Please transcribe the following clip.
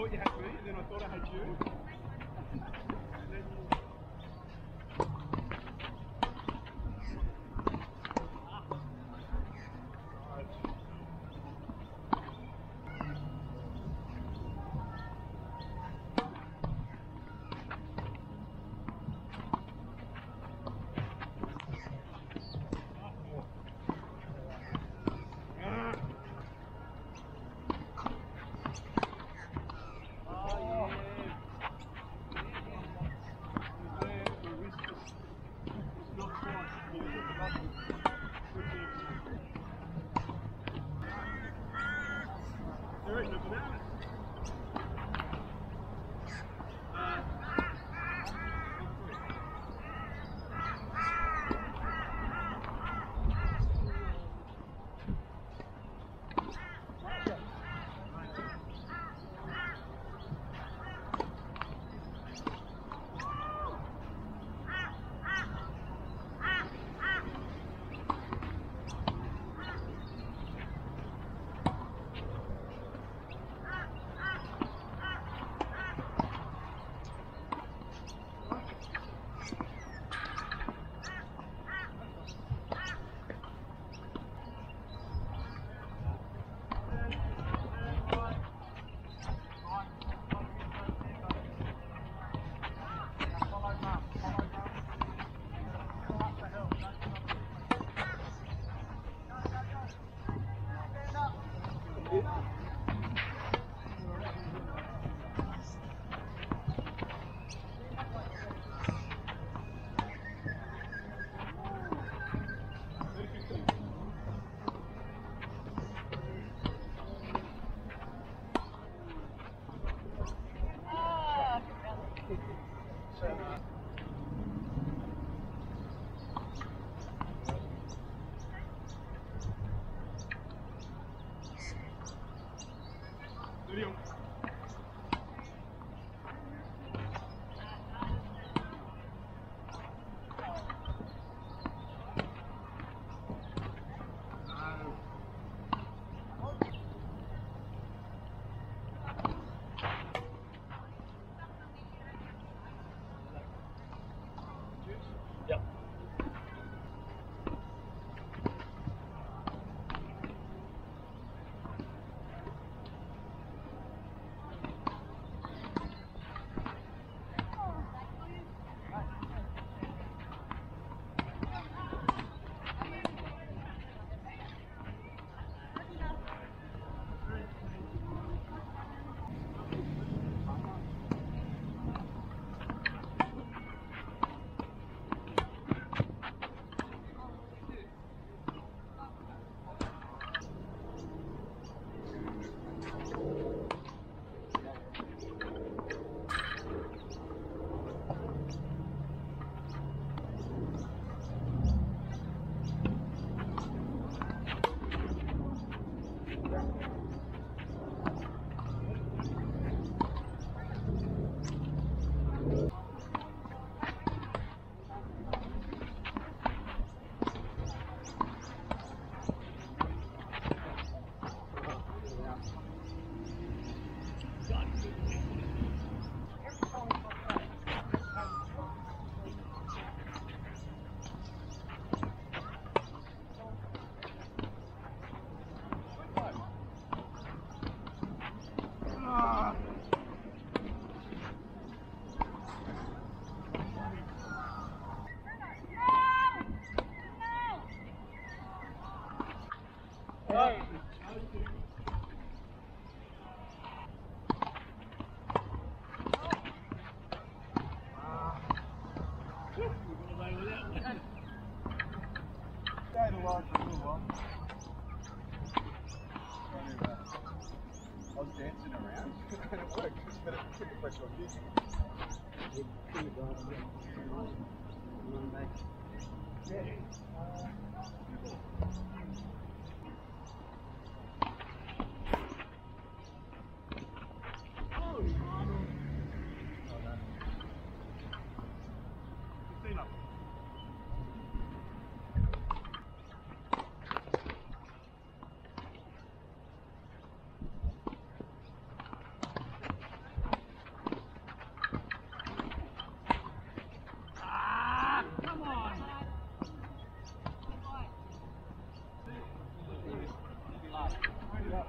thought you had me, and then I thought I had you. This. Yeah. Yeah.